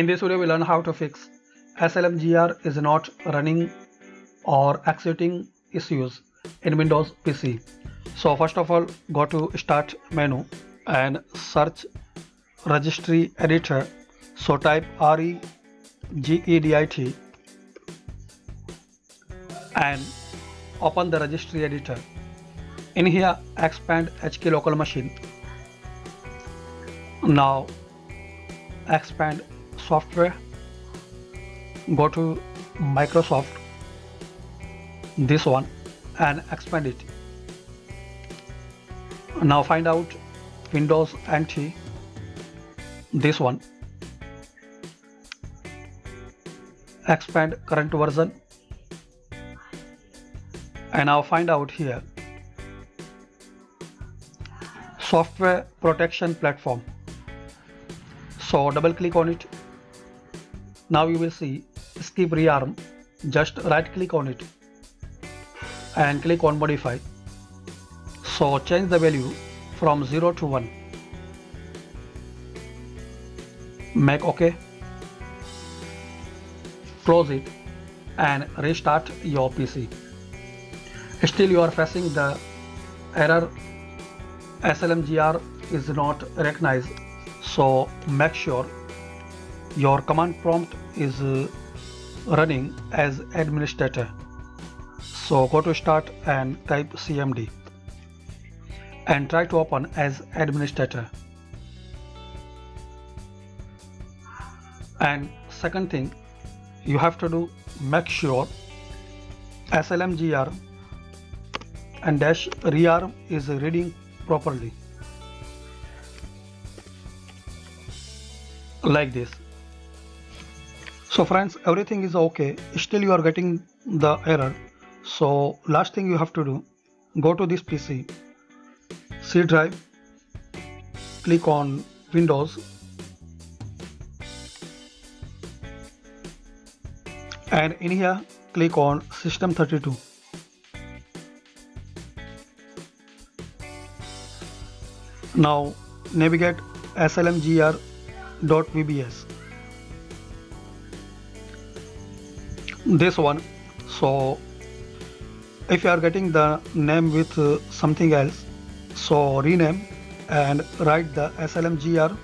In this video we learn how to fix SLMGR is not running or accepting issues in Windows PC. So first of all go to start menu and search registry editor. So type regedit and open the registry editor. In here expand HK local machine. Now expand software go to Microsoft this one and expand it. Now find out Windows NT this one. Expand current version. And now find out here. Software protection platform. So double click on it now you will see skip rearm. Just right click on it and click on modify. So change the value from 0 to 1 make ok. Close it and restart your pc still you are facing the error. Slmgr is not recognized. So make sure your command prompt is uh, running as administrator. So go to start and type cmd and try to open as administrator. And second thing you have to do make sure slmgr and dash rearm is reading properly. Like this so friends everything is okay. Still you are getting the error. So last thing you have to do go to this pc c drive click on windows. And in here click on system 32 now navigate slmgr.vbs this one. So if you are getting the name with uh, something else so rename and write the slmgr.vbs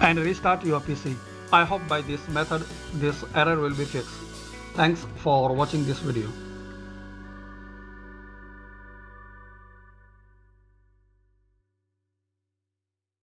and restart your pc i hope by this method this error will be fixed. Thanks for watching this video